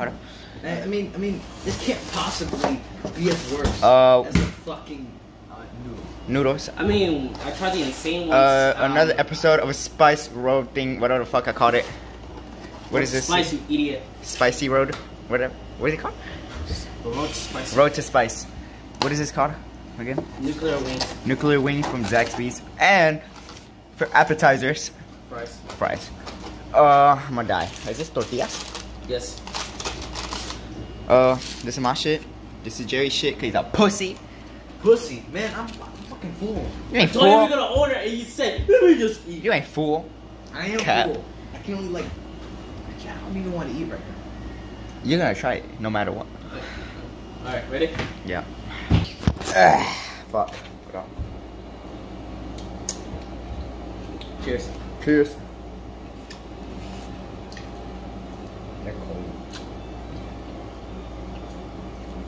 Harder. I I mean, I mean, this can't possibly be as worse Uh, as a fucking uh, noodle. Noodles. I mean, I tried the insane ones. Uh, um, another episode of a Spice Road thing, whatever the fuck I called it. What is this? Spice, you idiot. Spicy Road? Whatever. What is it called? Road to spice. Road to Spice. What is this called? Again? Nuclear wings. Nuclear wing from Zaxby's. And for appetizers, Fries. fries. Uh, I'm gonna die. Is this tortillas? Yes. Uh, this is my shit. This is Jerry's shit, cause he's a pussy. Pussy, man, I'm, I'm fucking fool. You ain't you were fool. gonna order and you said, let me just eat. You ain't fool. I am Cap. fool. I can only like, I can't- I don't even want to eat right now. You're gonna try it, no matter what. Alright, ready? Yeah. Ah, fuck. Hold on. Cheers. Cheers. They're cold.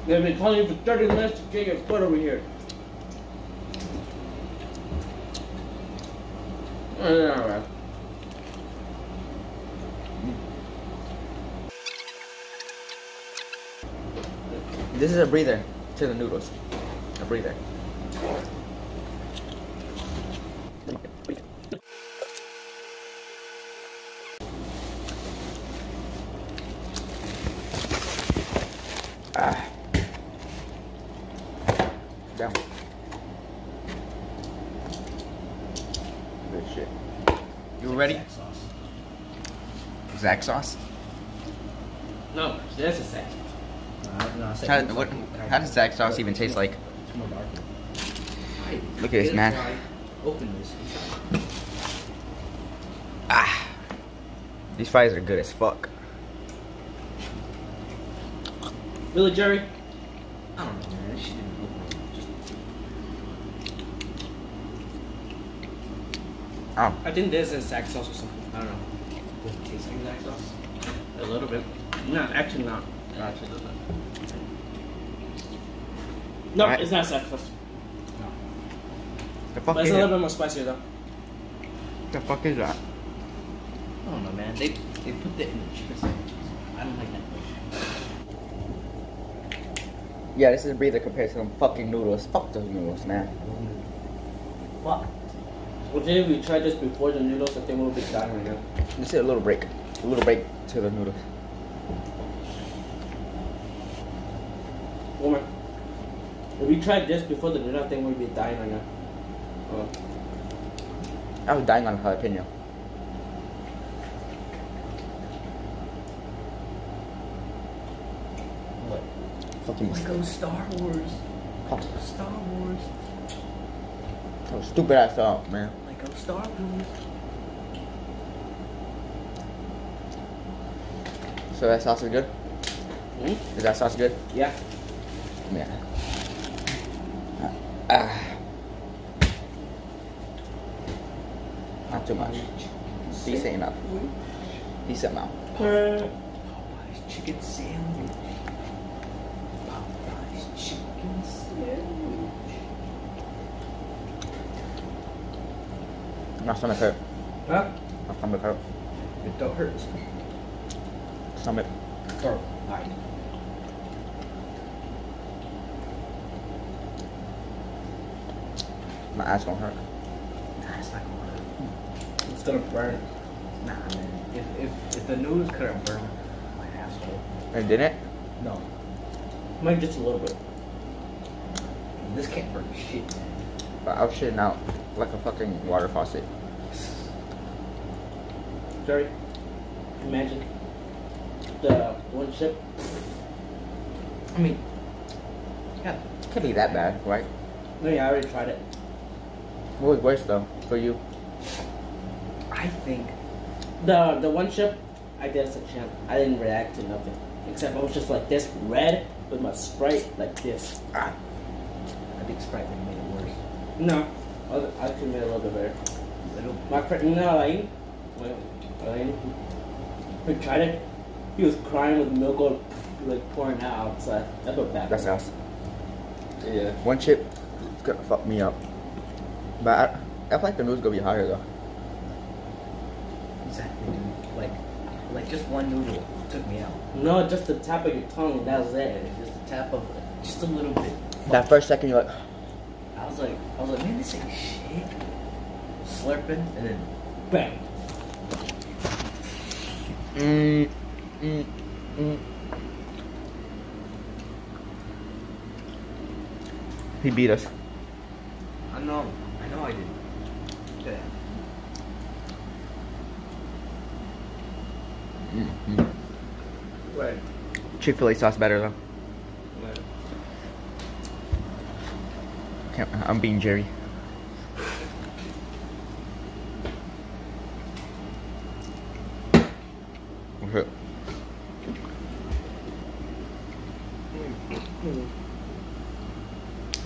They've been calling you for 30 minutes to get your foot over here. Alright. This is a breather to the noodles. A breather. Ah. Down. Good shit. You ready? Zax sauce. Zax sauce? No, that's a second. Uh, no, How, what, how does Zax sauce even taste like? It's more dark. Look at this, man. Open this. Ah. These fries are good as fuck. Really, Jerry? I don't know, man. This shit didn't look right. Just Oh. I think this is Zax sauce or something. I don't know. does it taste like Zax sauce? A little bit. No, actually not. No, actually doesn't. No, Alright. it's not Zax sauce. The fuck But it's a little it? bit more spicier though. The fuck is that? I don't know, man. They they put that in the chicken sandwiches. I don't like that. Yeah, this is a breather compared to them fucking noodles. Fuck those noodles, man. Fuck. Well, if we tried this before the noodles, I think we'll be dying right now. This is a little break. A little break to the noodles. One more. If we tried this before the noodles, I think we'd be dying right now. Oh. I was dying on jalapeno. What? Fucking Lego Star Wars. Fuck. Star Wars. Oh, stupid ass song, man. Lego Star Wars. So that sauce is good? Hmm? Is that sauce good? Yeah. Yeah. Ah. Not too much. Decent enough. Decent amount. Popeye's chicken sandwich. Popeye's chicken sandwich. My stomach hurt. Huh? My stomach hurt. It don't hurt. Stomach. Or alright. My ass gonna hurt. Nah, it's not gonna hurt. It's gonna burn. Nah, man. If if if the noodles couldn't burn my asshole. And did it? No. Maybe just a little bit. This can't burn shit, man. But I was shitting out like a fucking water faucet. Jerry, imagine the one chip. I mean, yeah. Can't be that bad, right? No, yeah, I already tried it. What was worse though for you? I think The the one chip, I did as a champ. I didn't react to nothing. Except I was just like this, red, with my Sprite like this. Ah. I think Sprite would have made it worse. No, other- I could made it a little bit better. Little My friend, no, Alain, when Alain, who tried it, he was crying with milk all, like pouring out outside. That's what bad. That's us. Yeah. One chip it's gonna fuck me up. But I, I feel like the noodles gonna be higher though. exactly, dude. Like, like just one noodle. took me out. No, just the tap of your tongue. That was it. Just the tap of just a little bit. That first second, you're like, I was like, I was like, man, this ain't shit. Slurping and then Bang. mm, mm, mm. He beat us. I know, I know, I did. Yeah. Mm-hmm. Right. Chick Fil A sauce better though. I'm being Jerry.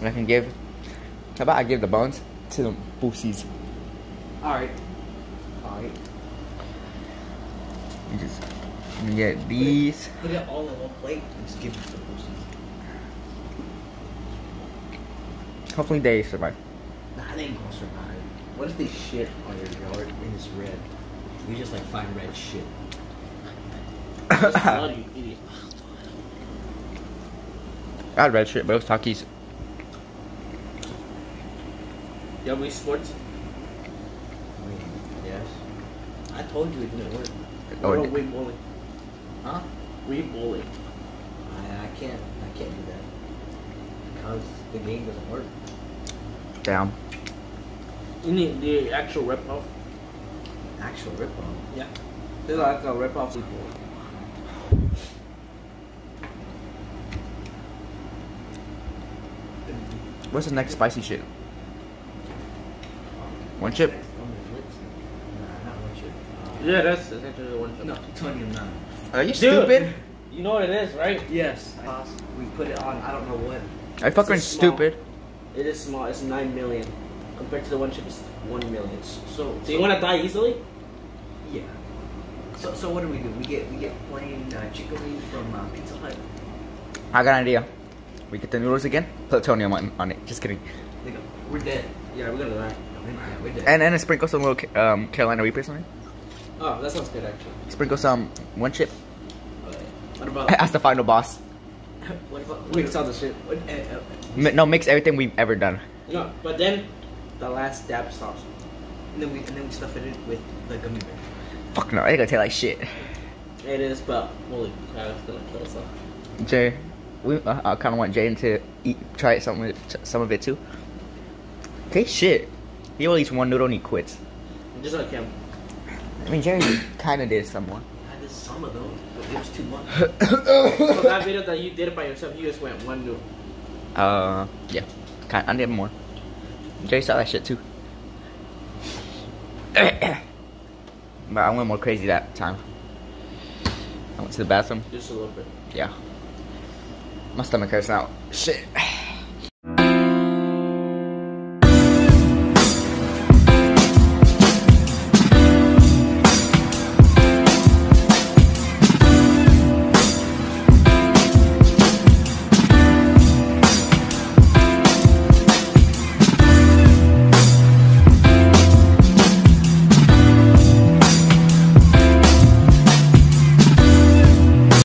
I can give. How about I give the bones to the boosies? All right. All right. You just get these. Put it all in one plate and just give it to the person. Hopefully they survive. Nah, they ain't gonna survive. What if they shit on your yard and it's red? We just like find red shit. Blood, you idiot. I had red shit, but it was Takis. You have any sports? I mean, yes. I told you it didn't work. Oh, Or bowling? Huh? We bowling. I, I can't. I can't do that because the game doesn't work. Damn. You need the actual rip off. Actual rip off. Yeah. They're like a rip off people. What's the next spicy shit? One chip? One chip. Yeah, that's essentially the one. No, plutonium nine. Are you Dude, stupid? You know what it is, right? Yes. We put it on. I don't know what. Are you fucking It's a small- stupid? It is small. It's nine million compared to the one chip is one million. So, so you want to die easily? Yeah. So so what do we do? We get we get plain uh, chicken wings from uh, Pizza Hut. I got an idea. We get the noodles again, plutonium on, on it. Just kidding. We're dead. Yeah, we're gonna die. Yeah, we're dead. And and sprinkle some little um, Carolina Reapers on it. Oh, that sounds good actually. Sprinkle some one chip. What about? As the final boss. what about Wait, sounds the shit. What, uh, uh, Mi- No, mix everything we've ever done. No, but then the last dab sauce. and then we and then we stuff it in with the gummy bear. Fuck no, it gonna taste like shit. It is, but holy crap, it's gonna kill us all. Jay, we uh, I kind of want Jaden to eat, try it some of it, some of it too. Okay, shit. He only eats one noodle and he quits. Just like him. I mean, Jerry kind of did some more. I did some of those, but it was too much. So that video that you did it by yourself, you just went one noodle. Uh, yeah, kind. I did more. Jay saw that shit too. but I went more crazy that time. I went to the bathroom. Just a little bit. Yeah. My stomach hurts now. Shit.